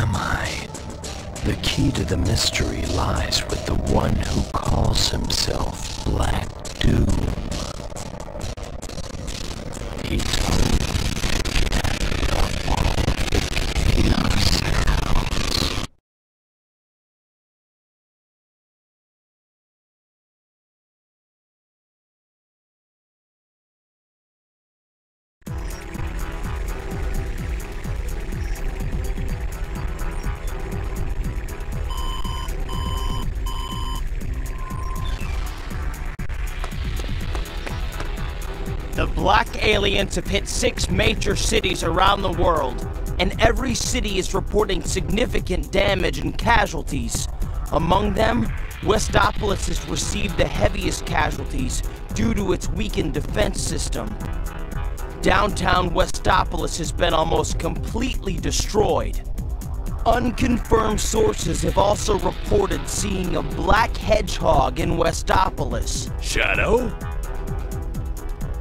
am I? The key to the mystery lies with the one who calls himself Black Doom. He told black aliens have hit six major cities around the world, and every city is reporting significant damage and casualties. Among them, Westopolis has received the heaviest casualties due to its weakened defense system. Downtown Westopolis has been almost completely destroyed. Unconfirmed sources have also reported seeing a black hedgehog in Westopolis. Shadow?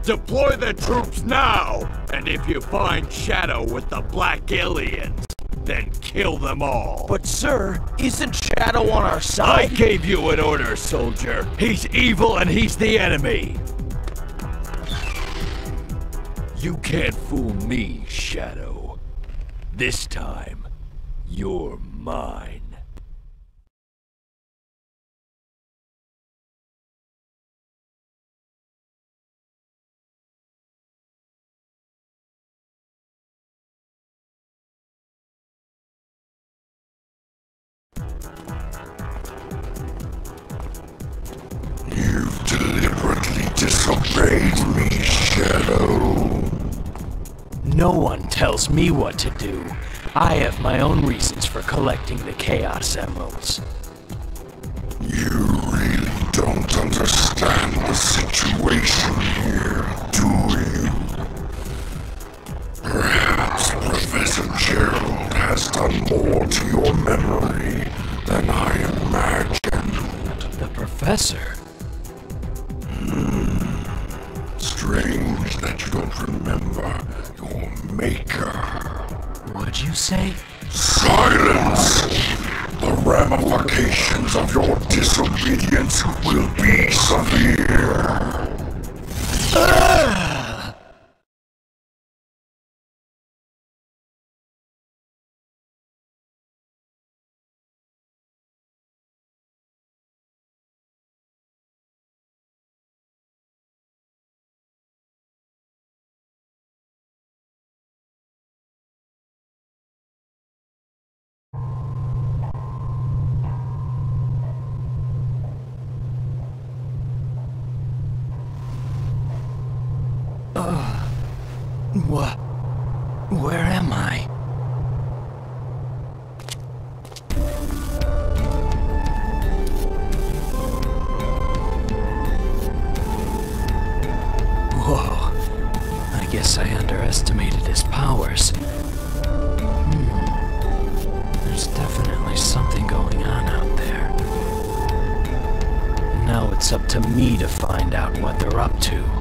Deploy the troops now! And if you find Shadow with the Black Aliens, then kill them all. But sir, isn't Shadow on our side? I gave you an order, soldier. He's evil and he's the enemy. You can't fool me, Shadow. This time, you're mine. No one tells me what to do. I have my own reasons for collecting the Chaos Emeralds. You really don't understand the situation here, do you? Perhaps Professor Gerald has done more to your memory than I imagined. The Professor? Say? Silence! The ramifications of your disobedience will be severe. What? Where am I? Whoa. I guess I underestimated his powers. Hmm. There's definitely something going on out there. Now it's up to me to find out what they're up to.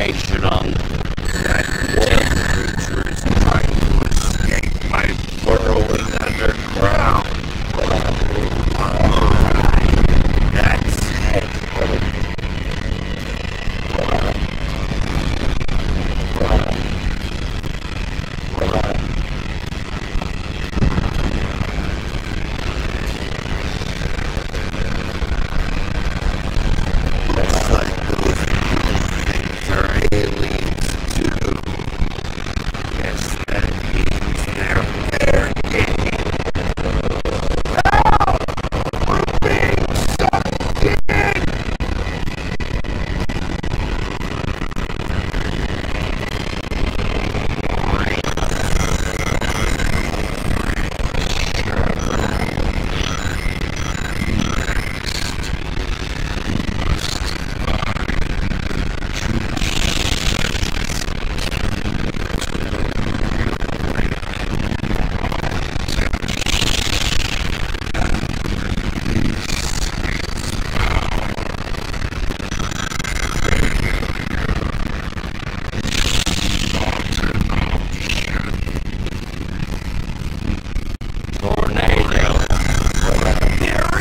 information on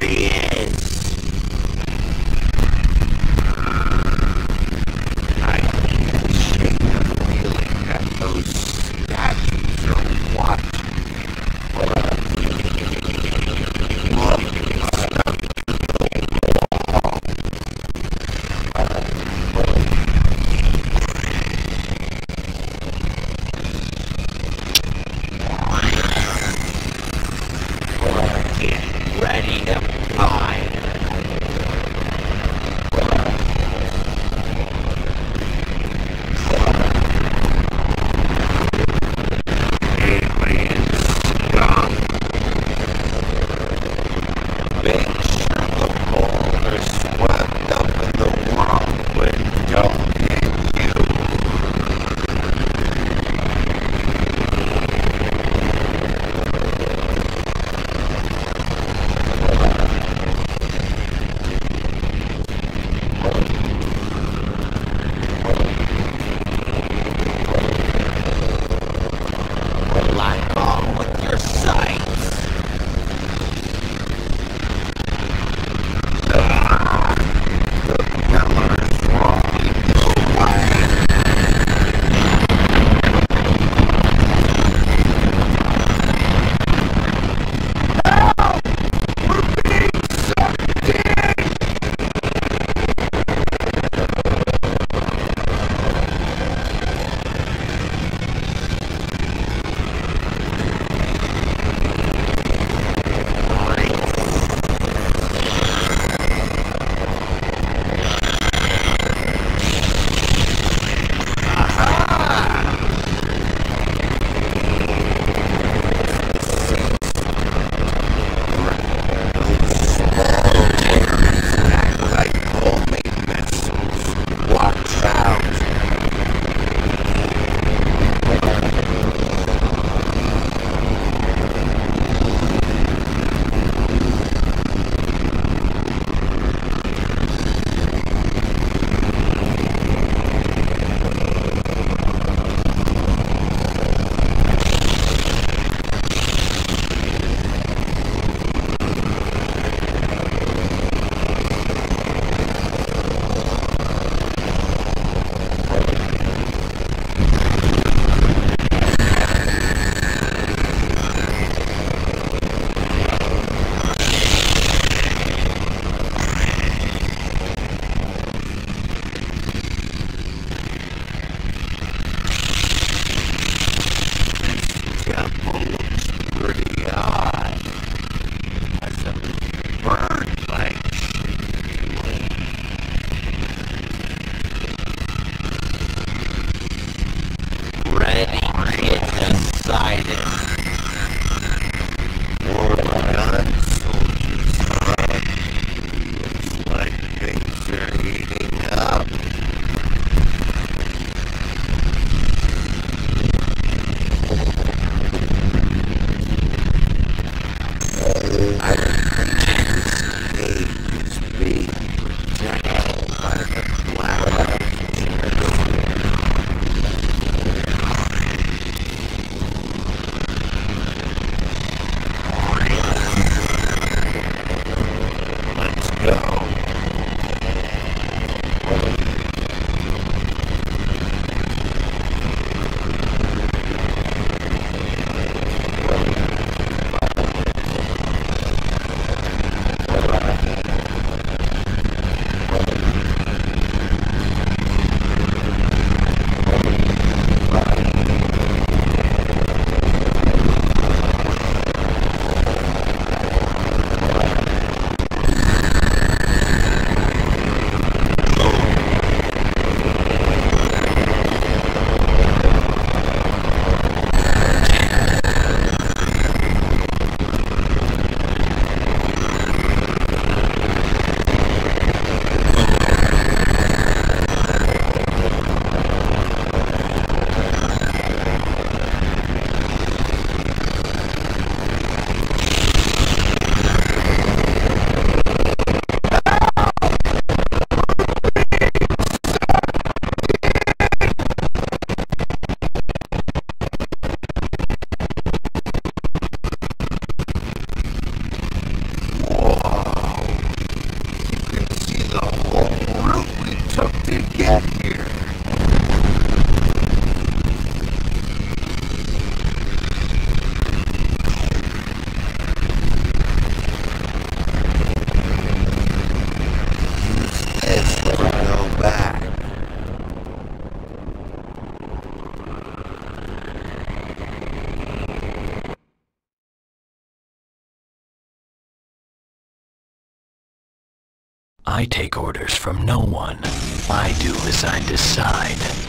is! it. In I take orders from no one. I do as I decide.